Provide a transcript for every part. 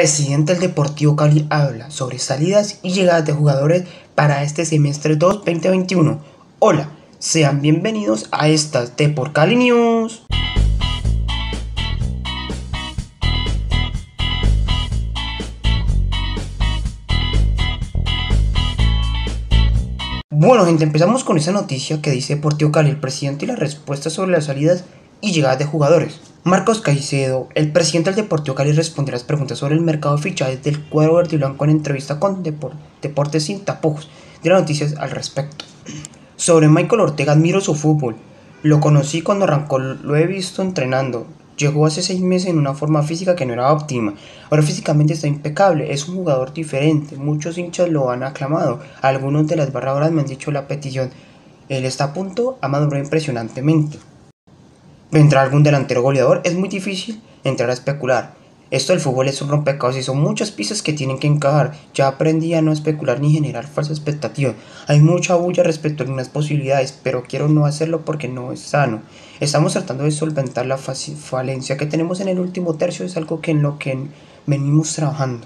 Presidente del Deportivo Cali habla sobre salidas y llegadas de jugadores para este semestre 2021. Hola, sean bienvenidos a estas de por Cali News. Bueno gente, empezamos con esa noticia que dice Deportivo Cali, el presidente y la respuesta sobre las salidas y llegadas de jugadores. Marcos Caicedo, el presidente del Deportivo Cali, respondió a las preguntas sobre el mercado de fichajes del cuadro verde y blanco en entrevista con Deportes sin tapujos. De las noticias al respecto. Sobre Michael Ortega, admiro su fútbol. Lo conocí cuando arrancó, lo he visto entrenando. Llegó hace seis meses en una forma física que no era óptima. Ahora físicamente está impecable, es un jugador diferente. Muchos hinchas lo han aclamado. Algunos de las barradoras me han dicho la petición. Él está a punto a madurar impresionantemente. ¿Vendrá algún delantero goleador? Es muy difícil entrar a especular. Esto del fútbol es un rompecabezas y son muchas piezas que tienen que encajar. Ya aprendí a no especular ni generar falsa expectativa. Hay mucha bulla respecto a algunas posibilidades, pero quiero no hacerlo porque no es sano. Estamos tratando de solventar la falencia que tenemos en el último tercio, es algo que en lo que venimos trabajando.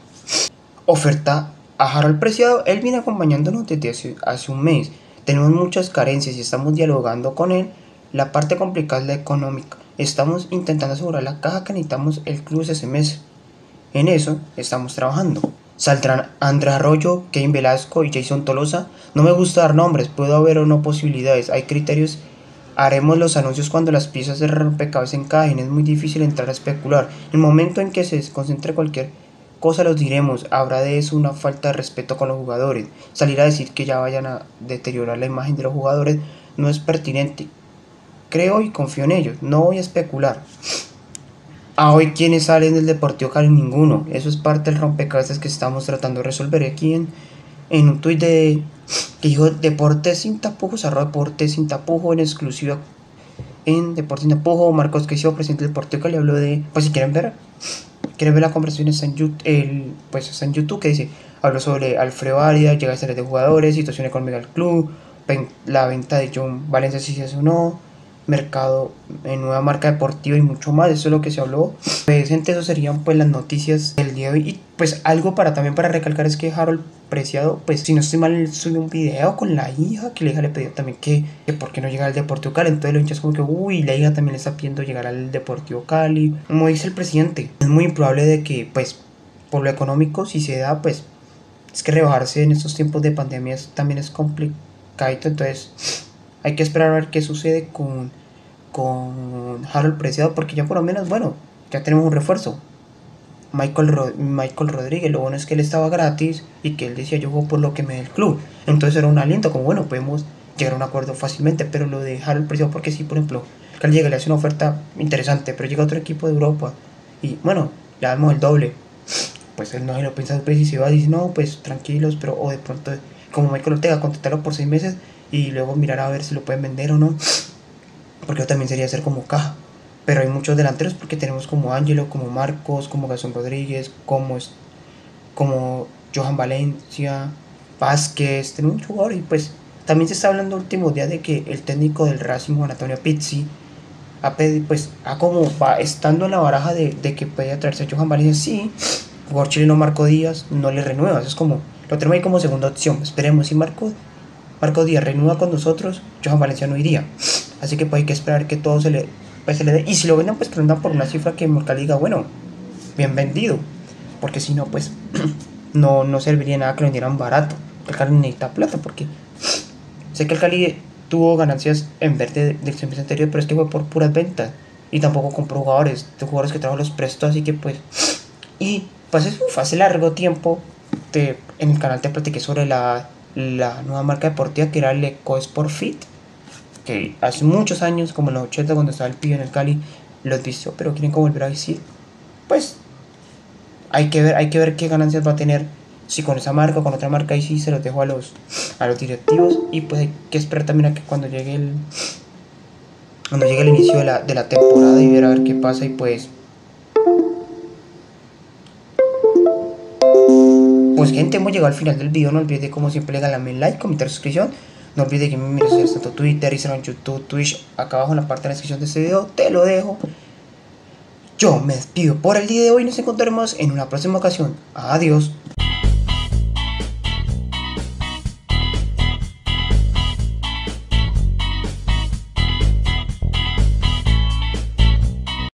Oferta a Harold Preciado, él viene acompañándonos desde hace, hace un mes. Tenemos muchas carencias y estamos dialogando con él la parte complicada es la económica. Estamos intentando asegurar la caja que necesitamos el club ese mes. En eso estamos trabajando. Saldrán Andrés Arroyo, Kevin Velasco y Jason Tolosa. No me gusta dar nombres, puedo haber o no posibilidades. Hay criterios. Haremos los anuncios cuando las piezas de rompecabezas encajen. Es muy difícil entrar a especular. En el momento en que se concentre cualquier cosa los diremos. Habrá de eso una falta de respeto con los jugadores. Salir a decir que ya vayan a deteriorar la imagen de los jugadores no es pertinente. Creo y confío en ellos, no voy a especular. A hoy quienes salen del Deportivo Cali ninguno. Eso es parte del rompecabezas que estamos tratando de resolver aquí en, en un tuit de que dijo Deportes sin tapujos, arroba Deportes sin tapujo en exclusiva en Deportes sin tapujo. Marcos que presidente del Deportivo Cali, habló de, pues si quieren ver, quieren ver la conversación en el, pues en YouTube que dice, habló sobre Alfredo Arias, llega a ser de jugadores, situación económica del club, la venta de John Valencia si se hace o no mercado, en nueva marca deportiva y mucho más. Eso es lo que se habló. Pues, gente, eso serían pues las noticias del día de hoy. Y pues algo para también para recalcar es que Harold Preciado, pues si no estoy mal, subió un video con la hija, que la hija le pidió también que, que por qué no llega al Deportivo Cali. Entonces los hinchas como que, uy, la hija también le está pidiendo llegar al Deportivo Cali. Como dice el presidente, es muy improbable de que, pues, por lo económico, si se da, pues, es que rebajarse en estos tiempos de pandemia también es complicado. Entonces, hay que esperar a ver qué sucede con, con Harold Preciado, porque ya por lo menos, bueno, ya tenemos un refuerzo. Michael, Michael Rodríguez, lo bueno es que él estaba gratis y que él decía yo juego por lo que me dé el club. Entonces era un aliento, como bueno, podemos llegar a un acuerdo fácilmente, pero lo de Harold Preciado, porque si, por ejemplo, que él llega, le hace una oferta interesante, pero llega otro equipo de Europa y bueno, le damos el doble. Pues él no se lo piensa y se va dice, no, pues tranquilos, pero o de pronto, como Michael Ortega, contratarlo por seis meses y luego mirar a ver si lo pueden vender o no. Porque yo también sería ser como caja. Pero hay muchos delanteros porque tenemos como Ángelo, como Marcos, como Gastón Rodríguez, como, como Johan Valencia, Vázquez, tenemos muchos jugadores y pues también se está hablando último día de que el técnico del Racing, Juan Antonio Pizzi, ha pedido, pues, ha como va estando en la baraja de, de que puede traerse a Johan Valencia, sí, jugador chileno Marco Díaz no le renueva, es como, lo tenemos ahí como segunda opción, esperemos si Marco Marco Díaz renueva con nosotros, Johan Valencia no iría. Así que pues hay que esperar que todo se le, pues, se le dé. Y si lo venden, pues que lo por una cifra que Morcal diga, bueno, bien vendido. Porque si no, pues no, no serviría nada que lo vendieran barato. El Cali necesita plata porque sé que el Cali tuvo ganancias en verde del semestre anterior, pero es que fue por puras ventas. Y tampoco compró jugadores, de jugadores que trajo los prestos, así que pues... Y pues es fácil largo tiempo. Te, en el canal te platiqué sobre la la nueva marca deportiva que era el EcoSport Fit, que hace muchos años, como en los 80 cuando estaba el pibe en el Cali, los vistió, pero quieren como volver a decir, pues hay que ver, hay que ver qué ganancias va a tener. Si con esa marca o con otra marca y sí se los dejo a los a los directivos. Y pues hay que esperar también a que cuando llegue el cuando llegue el inicio de la, de la temporada y ver a ver qué pasa y pues Pues gente, hemos llegado al final del video. No olvides como siempre regalarme like, comentar, suscripción. No olvides que me mires tanto Twitter, Instagram, YouTube, Twitch. Acá abajo en la parte de la descripción de este video te lo dejo. Yo me despido por el día de hoy. Nos encontraremos en una próxima ocasión. Adiós.